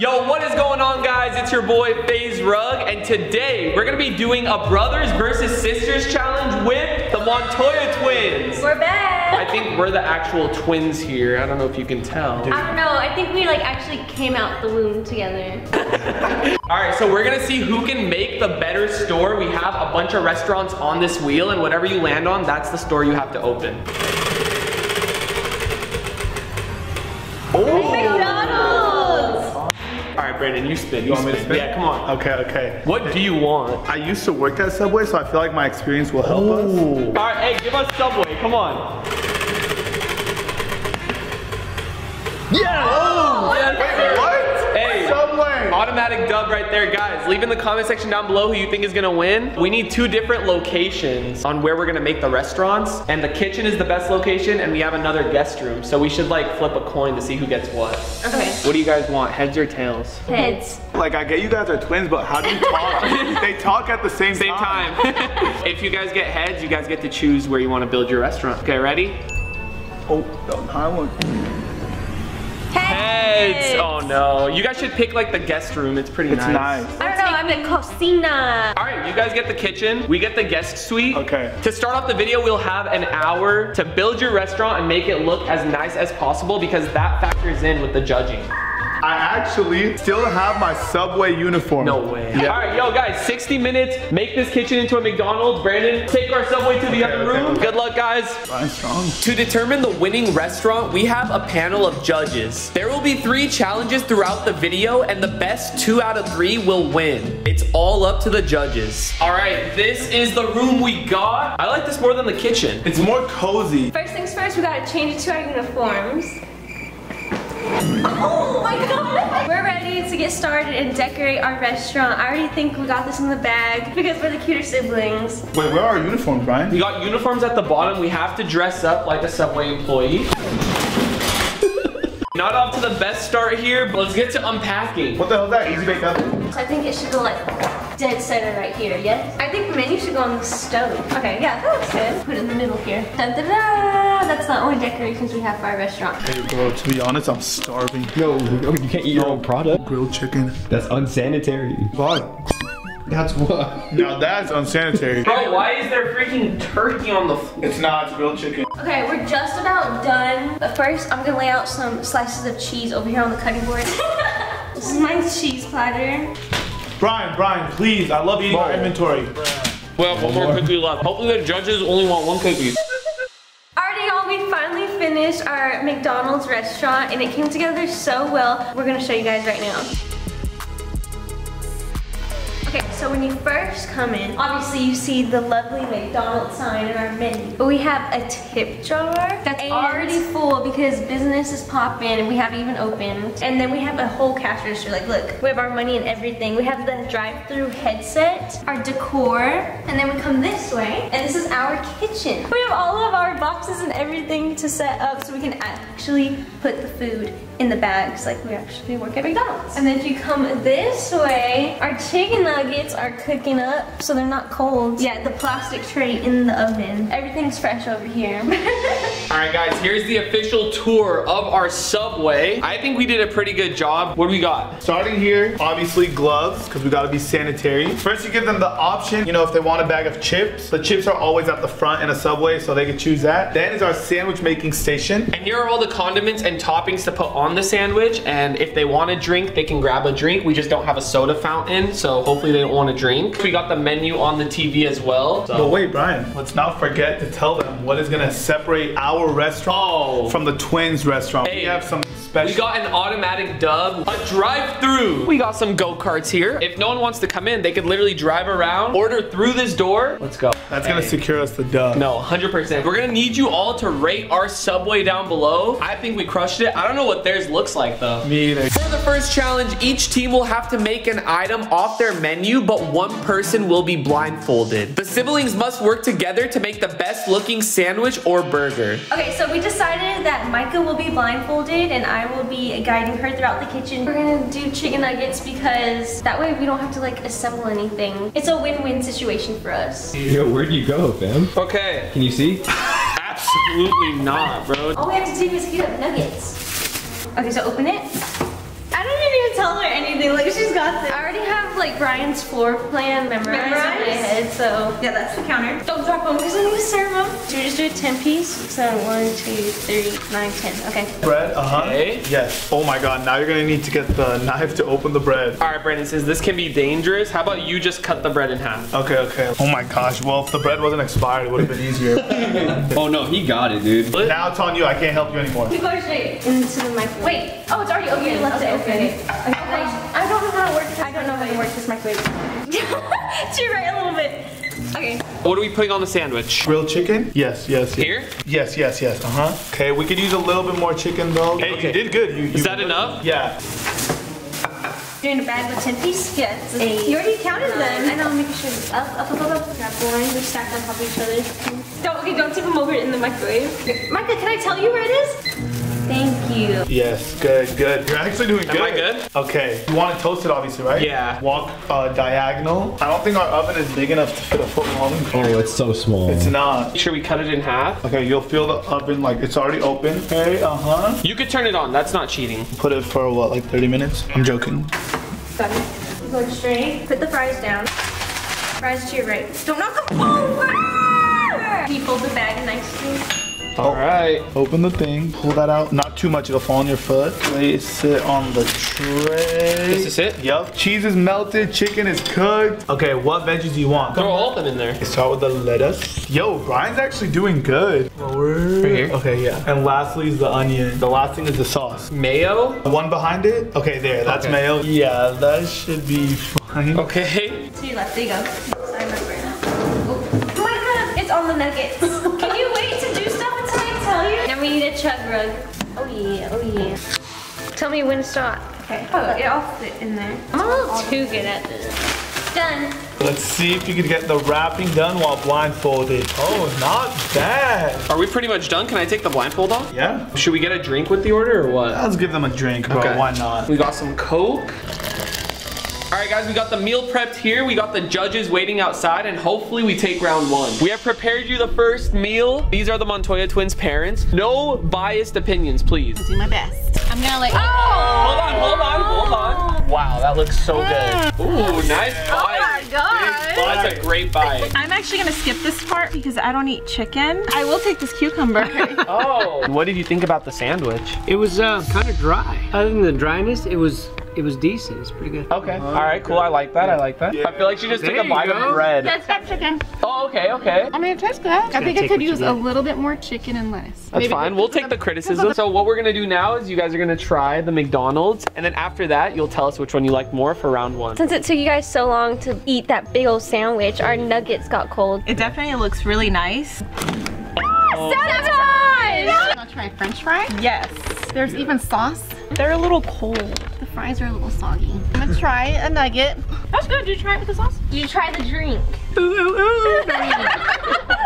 Yo, what is going on guys? It's your boy FaZe Rug and today we're gonna be doing a brothers versus sisters challenge with the Montoya twins. We're back. I think we're the actual twins here. I don't know if you can tell. I don't know. I think we like actually came out the womb together. All right, so we're gonna see who can make the better store. We have a bunch of restaurants on this wheel and whatever you land on, that's the store you have to open. McDonald's. All right, Brandon, you spin. You, me to spin? Yeah, come on. Okay, okay. What do you want? I used to work at Subway, so I feel like my experience will help us. All right, hey, give us Subway. Come on. Yeah! Oh, Wait? Hey. Subway! Automatic dub right there, guys. Leave in the comment section down below who you think is gonna win. We need two different locations on where we're gonna make the restaurants. And the kitchen is the best location, and we have another guest room. So we should like flip a coin to see who gets what. Okay. What do you guys want, heads or tails? Heads. Like, I get you guys are twins, but how do you talk? they talk at the same, Same time. if you guys get heads, you guys get to choose where you wanna build your restaurant. Okay, ready? Oh, no, high want. Heads! Oh no. You guys should pick like the guest room. It's pretty It's nice. I don't know. I'm in cocina. All right, you guys get the kitchen. We get the guest suite. Okay. To start off the video, we'll have an hour to build your restaurant and make it look as nice as possible because that factors in with the judging. I actually still have my Subway uniform. No way. Yeah. All right, yo guys, 60 minutes. Make this kitchen into a McDonald's. Brandon, take our Subway to the other okay, room. okay. Good luck, guys. I'm strong. To determine the winning restaurant, we have a panel of judges. There will be three challenges throughout the video, and the best two out of three will win. It's all up to the judges. All right, this is the room we got. I like this more than the kitchen. It's more cozy. First things first, we gotta change it to our uniforms. Oh my god! We're ready to get started and decorate our restaurant. I already think we got this in the bag because we're the cuter siblings. Wait, where are our uniforms, Brian? We got uniforms at the bottom. We have to dress up like a Subway employee. Not off to the best start here, but let's get to unpacking. What the hell is that? Easy bake oven? So I think it should go like dead center right here, yes? I think the menu should go on the stove. Okay, yeah, that looks good. Put it in the middle here. Dun, da, da. That's the only decorations we have for our restaurant. Hey, bro, to be honest, I'm starving. No, no, you can't eat your own product. Grilled chicken. That's unsanitary. Why? That's what. Now that's unsanitary. Bro, why is there freaking turkey on the floor? It's not, it's grilled chicken. Okay, we're just about done. But first, I'm gonna lay out some slices of cheese over here on the cutting board. this is my cheese platter. Brian, Brian, please, I love eating our inventory. Well, one more cookie left. Hopefully the judges only want one cookie. Finished our McDonald's restaurant and it came together so well. We're gonna show you guys right now. Okay, so when you first come in, obviously you see the lovely McDonald's sign in our menu. But we have a tip jar that's already full because business is popping and we haven't even opened. And then we have a whole cash register. Like, look, we have our money and everything. We have the drive-through headset, our decor, and then we come this way, and this is our kitchen. We have all of our boxes and everything to set up so we can actually put the food in the bags like we actually work at McDonald's. And then if you come this way, our chicken nuggets are cooking up so they're not cold. Yeah, the plastic tray in the oven. Everything's fresh over here. All right, guys, here's the official tour of our Subway. I think we did a pretty good job. What do we got? Starting here, obviously gloves, because we gotta be sanitary. First, you give them the option, you know, if they want a bag of chips. The chips are always at the front in a Subway, so they can choose that. Then is our sandwich making station. And here are all the condiments and toppings to put on the sandwich. And if they want a drink, they can grab a drink. We just don't have a soda fountain, so hopefully they don't want a drink. We got the menu on the TV as well. So- But wait, Brian, let's not forget to tell them what is gonna separate our restaurant Oh. from the twins restaurant. Hey. we have some special. We got an automatic dub, a drive-through. We got some go-karts here. If no one wants to come in, they could literally drive around, order through this door. Let's go. That's gonna secure us the dub. No, 100%. We're gonna need you all to rate our Subway down below. I think we crushed it. I don't know what theirs looks like though. Me either. For the first challenge, each team will have to make an item off their menu, but one person will be blindfolded. The siblings must work together to make the best looking sandwich or burger. Okay, so we decided that Micah will be blindfolded and I will be guiding her throughout the kitchen. We're gonna do chicken nuggets because that way we don't have to like assemble anything. It's a win-win situation for us. Yo, where'd you go, fam? Okay. Can you see? Absolutely not, bro. All we have to do is heat up nuggets. Okay, so open it. I didn't even tell her like Brian's floor plan memorized, in my head, so. Yeah, that's the counter. Don't drop them because I need to serve them. So we just do a 10 piece. So one, two, three, nine, ten. Okay. Bread, uh-huh. Okay. Yes. Oh my god, now you're gonna need to get the knife to open the bread. All right, Brandon says this can be dangerous. How about you just cut the bread in half? Okay, okay. Oh my gosh, well, if the bread wasn't expired, it would have been easier. Oh no, he got it, dude. now it's on you, I can't help you anymore. We go straight into the microwave. Wait. Oh, it's already open. You left it open. okay. I, I don't know how to work this. I don't know how to work this microwave. Too right a little bit. Okay. What are we putting on the sandwich? Grilled chicken? Yes, yes, yes. Here? Yes, yes, yes. Uh-huh. Okay, we could use a little bit more chicken though. Hey, Okay. you did good. You, Is that enough? Yeah. Doing a bag with 10 piece? Yes. Eight. You already counted nine. them. I know, making sure. Up, up, up, up, up. Grab one. We stacked on top of each other. Don't, okay, don't tip them over in the microwave. Micah, can I tell you where it is? Thank you. Yes, good, good. You're actually doing good. Am. I good? Okay. You want to toast it toasted, obviously, right? Yeah. Walk uh, diagonal. I don't think our oven is big enough to fit a foot long. Oh, it's so small. It's not. Make sure we cut it in half. Okay, you'll feel the oven like it's already open. Okay, uh-huh. You could turn it on. That's not cheating. Put it for what, like 30 minutes? I'm joking. Got it. You Go straight. Put the fries down. Fries to your right. Don't knock them over! Can you fold the bag nicely? Oh. All right. Open the thing, pull that out. Not too much, it'll fall on your foot. Place it on the tray. This is it? Yup. Cheese is melted, chicken is cooked. Okay, what veggies do you want? Throw all of them in there. Start with the lettuce. Yo, Brian's actually doing good. Lower. here? Okay, yeah. And lastly is the onion. The last thing is the sauce. Mayo. The one behind it? Okay, there. That's Okay. mayo. Yeah, that should be fine. Okay. To your left. There you go. Sorry, my brain. Oh my god, it's on the nuggets. we need a chug rug. Oh yeah, oh yeah. Tell me when to stop. Okay. Oh, it all fit in there. I'm a little too good at this. Done. Let's see if you can get the wrapping done while blindfolded. Oh, not bad. Are we pretty much done? Can I take the blindfold off? Yeah. Should we get a drink with the order or what? Let's give them a drink, bro. Okay. Why not? We got some Coke. All right, guys, we got the meal prepped here. We got the judges waiting outside, and hopefully we take round one. We have prepared you the first meal. These are the Montoya twins' parents. No biased opinions, please. I'll Do my best. I'm gonna let you. Hold on, hold on, hold on. Wow, that looks so good. Ooh, nice bite. god. That's a great bite. I'm actually gonna skip this part because I don't eat chicken. I will take this cucumber. Oh. What did you think about the sandwich? It was uh, kind of dry. Other than the dryness, it was it was decent. It's pretty good. Okay. All right, cool. I like that. I like that. I feel like she just There took a bite go. of bread. That's not chicken. Oh, okay, okay. I mean, it tastes good. I think I could use a little bit more chicken and lettuce. That's fine. We'll take the criticism. So what we're gonna do now is you guys are gonna try the McDonald's, and then after that, you'll tell us which one you like more for round one. Since it took you guys so long to eat that big old sandwich, our nuggets got cold. It definitely looks really nice. Ah, oh. Sabotage! I'll try french fry. Yes. There's even sauce. They're a little cold. The fries are a little soggy. I'm gonna try a nugget. That's good. Did you try it with the sauce? You try the drink. Ooh, ooh, ooh.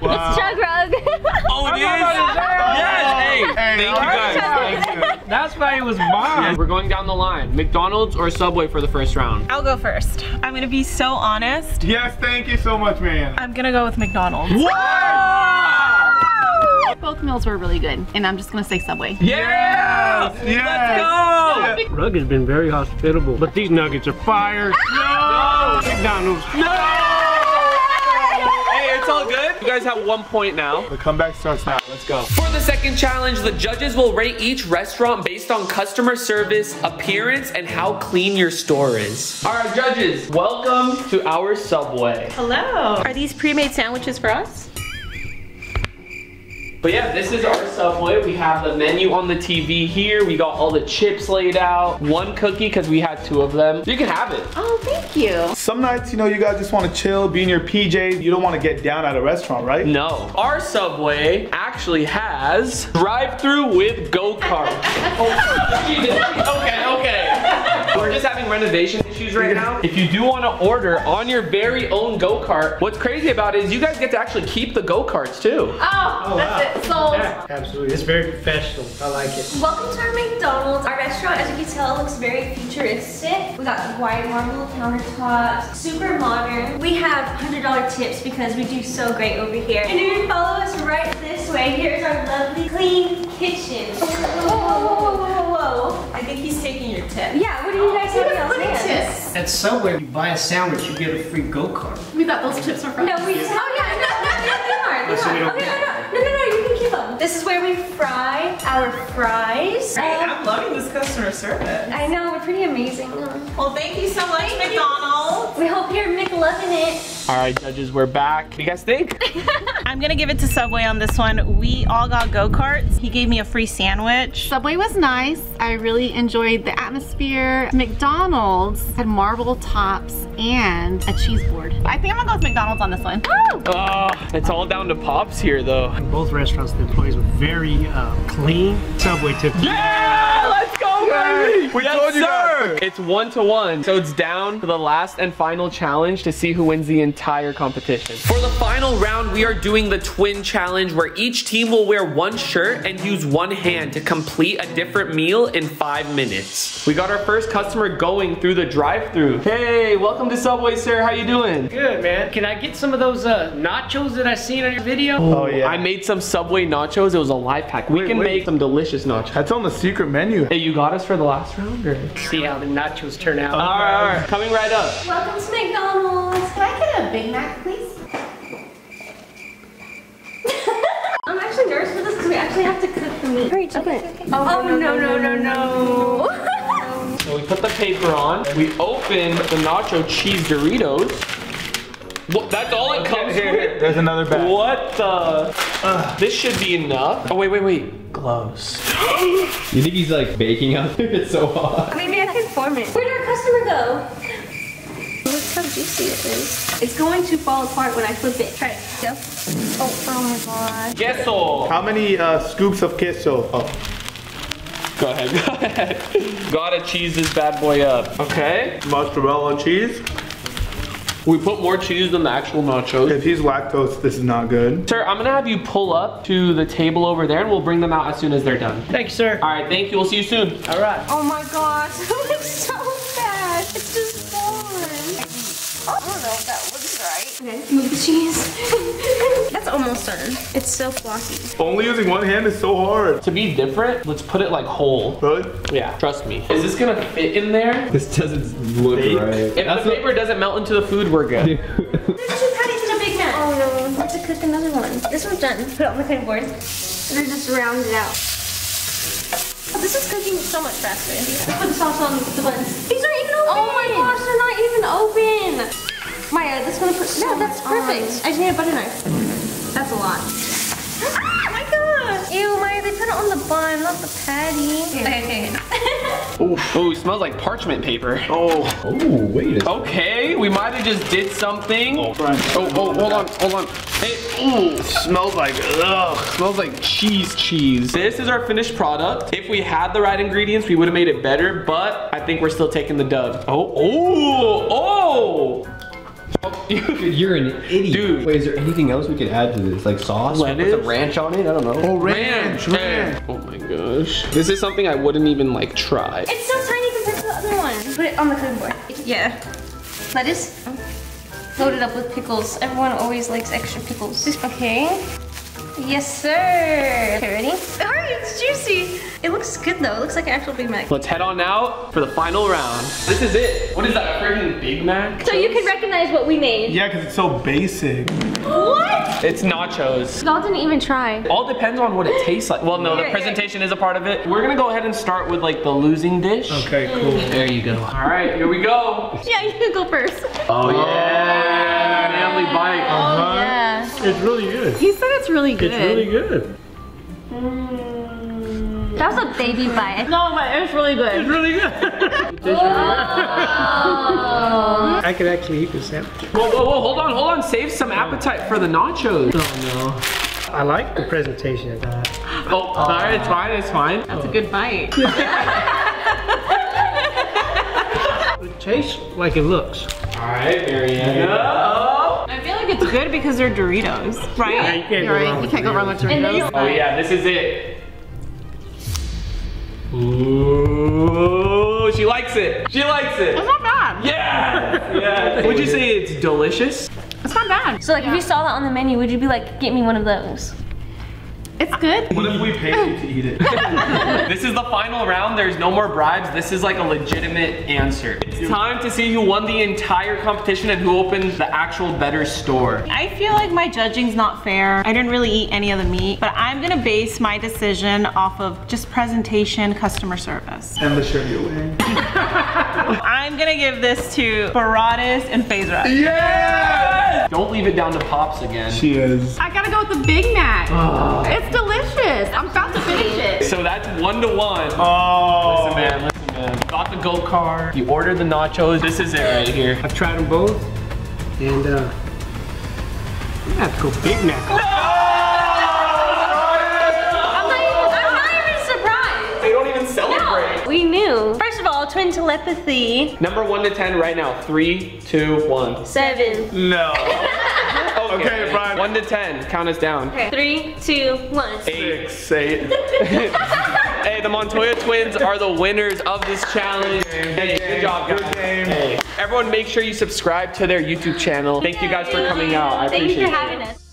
Wow. Chug rug. Oh, it is? Yes! Hey, thank you guys. Thank you. That's why it was mine. We're going down the line. McDonald's or Subway for the first round? I'll go first. I'm gonna be so honest. Yes, thank you so much, man. I'm gonna go with McDonald's. Both meals were really good, and I'm just gonna say Subway. Yes! Yes. Go! Rug has been very hospitable, but these nuggets are fire. Ah! No! McDonald's. No! Hey, it's all good. You guys have one point now. The comeback starts now. Let's go. For the second challenge, the judges will rate each restaurant based on customer service, appearance, and how clean your store is. All right, judges, welcome to our Subway. Hello. Are these pre-made sandwiches for us? But yeah, this is our Subway. We have the menu on the TV here. We got all the chips laid out. One cookie, because we had two of them. You can have it. Oh, thank you. Some nights, you know, you guys just want to chill, be in your PJs. You don't want to get down at a restaurant, right? No. Our Subway actually has drive-through with go-kart. oh, okay, okay. We're just having renovation issues right now. If you do want to order on your very own go-kart, what's crazy about it is you guys get to actually keep the go-karts too. Oh, that's it. Sold. Yeah, absolutely. It's very professional. I like it. Welcome to our McDonald's. Our restaurant, as you can tell, looks very futuristic. We got white marble countertops, super modern. We have $100 tips because we do so great over here. And if you follow us right this way, here's our lovely clean kitchen. Whoa, I think he's taking your tip. Yeah, what do you guys have in y'all's hands? At Subway, you buy a sandwich, you get a free go-kart. We thought those chips were fried. No, we just, oh yeah, no, no, no, they are, they so we are. don't Okay, get- no, no, no, no, no, you can keep them. This is where we fry our fries. Hey, Um, I'm loving this customer service. I know, we're pretty amazing. Well, thank you so much, McDonald's. We hope you're McLovin' it. All right, judges, we're back. What do you guys think? I'm gonna give it to Subway on this one. We all got go-karts. He gave me a free sandwich. Subway was nice. I really enjoyed the atmosphere. McDonald's had marble tops and a cheese board. I think I'm gonna go with McDonald's on this one. Woo! Oh, it's all down to Pops here, though. In both restaurants, the employees very uh, clean. Subway took Yeah, let's go, baby. We yes, told you sir. guys. It's one to one, so it's down to the last and final challenge to see who wins the entire competition. For the final round, we are doing the twin challenge, where each team will wear one shirt and use one hand to complete a different meal in five minutes. We got our first customer going through the drive-through. Hey, welcome to Subway, sir. How you doing? Good, man. Can I get some of those uh, nachos that I seen on your video? Oh yeah. I made some Subway nachos. It was a live pack. We Wait, can wait. make some delicious nachos. That's on the secret menu. Hey, you got us for the last round, or? See how the nachos turn out. All right, all right. Coming right up. Welcome to McDonald's. Can I get a Big Mac, please? I'm actually nervous for this because we actually have to cook the meat. Hurry, okay. Oh, no, no, no, no, no. So we put the paper on. We open the nacho cheese Doritos. What? That's all it comes Here, here, with? there's another bag. What the? Ugh, this should be enough. Oh wait, wait, wait. Gloves. You think he's like baking out there? It's so hot. Maybe I can form it. Where did our customer go? Look how juicy it is. It's going to fall apart when I flip it. Try it. Go. Oh, oh my god. Queso. How many uh, scoops of queso? Oh. Go ahead, go ahead. Gotta cheese this bad boy up. Okay. Mozzarella cheese. We put more cheese than the actual nachos. If he's lactose, this is not good. Sir, I'm gonna have you pull up to the table over there and we'll bring them out as soon as they're done. Thank you, sir. All right, thank you. We'll see you soon. All right. Oh my gosh. It looks so bad. It's just corn. I don't know if that looks right. Okay, move the cheese. That's almost done. It's so flossy. Only using one hand is so hard. To be different, let's put it like whole. Really? Yeah, trust me. Is this gonna fit in there? This doesn't look Fake. right. If That's the paper doesn't melt into the food, we're good. There's two patties in a Big Mac. Oh no. Let's cook another one. This one's done. Put it on the cutting board. And then just round it out. Oh, this is cooking so much faster. Put the sauce on the buns. These aren't even open. Oh my gosh, they're not even open. Maya, this is gonna put so No, that's perfect. I just need a butter knife. That's a lot. Ah, my gosh. Ew, Maya, they put it on the bun, not the patty. Okay, okay. Ooh, smells like parchment paper. Oh. Oh, wait. a- Okay, we might have just did something. Oh, French. oh, hold on, hold on. Hey, ooh, Smells like ugh. smells like cheese cheese. This is our finished product. If we had the right ingredients, we would have made it better, but I think we're still taking the dub. Oh, oh, oh. Dude, you're an idiot. Dude. Wait, is there anything else we could add to this? Like sauce? Lettuce? Put the ranch on it? I don't know. Oh, ranch, ranch. ranch. Oh my gosh. This is something I wouldn't even like try. It's so tiny compared to the other one. Put it on the cutting board. Yeah. Lettuce. Loaded up with pickles. Everyone always likes extra pickles. Okay. Yes, sir. Okay, ready? Hurry, it's juicy. It looks good though. It looks like an actual Big Mac. Let's head on out for the final round. This is it. What is that, a freaking Big Mac? So you can recognize what we made. Yeah, because it's so basic. What? It's nachos. Y'all didn't even try. All depends on what it tastes like. Well, no, the presentation is a part of it. We're gonna go ahead and start with like the losing dish. Okay, cool. There you go. All right, here we go. Yeah, you can go first. Oh yeah, family bite. Uh-huh. Yeah. It's really good. He said it's really good. It's really good. That was a baby bite. No, but it's really It's good. really good. It tastes really Oh. good. I could actually eat this sandwich. Whoa, whoa, whoa! Hold on, hold on. Save some appetite for the nachos. Oh no. I like the presentation of that. Oh, sorry, it's fine, it's fine. That's a good bite. It tastes like it looks. All right, Mariana. I feel like it's good because they're Doritos, right? Yeah, you can't go right. wrong You can't go wrong with Doritos. Oh yeah, this is it. Ooh, she likes it. She likes it. It's not bad. Yeah. Yeah. Would you say it's delicious? It's not bad. So like if you saw that on the menu, would you be like, get me one of those? It's good. What if we paid you to eat it? This is the final round. There's no more bribes. This is like a legitimate answer. It's time to see who won the entire competition and who opened the actual better store. I feel like my judging's not fair. I didn't really eat any of the meat, but I'm gonna base my decision off of just presentation, customer service. and the shirt you're wearing. I'm gonna give this to Brawadis and FaZe Rug. Yeah! Don't leave it down to Pops again. She is. I gotta go with the Big Mac. It's delicious. I'm about to finish it. So that's one to one. Oh. Listen, man, listen, man. Got the go kart. You ordered the nachos. This is it right here. I've tried them both, and uh, I'm gonna have to go Big Mac. I'm First of all, twin telepathy. Number one to ten right now. Three, two, one. Seven. No. Okay, Brian. One to ten. Count us down. Okay. Three, two, one. Eight. Six, eight. Hey, the Montoya twins are the winners of this challenge. Hey, good job, Good game. Hey, everyone, make sure you subscribe to their YouTube channel. Thank you guys for coming out. I Thank appreciate you it. for having us.